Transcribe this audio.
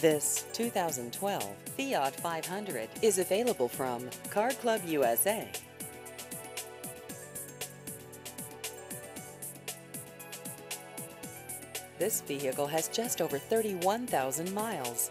This 2012 Fiat 500 is available from Car Club USA. This vehicle has just over 31,000 miles.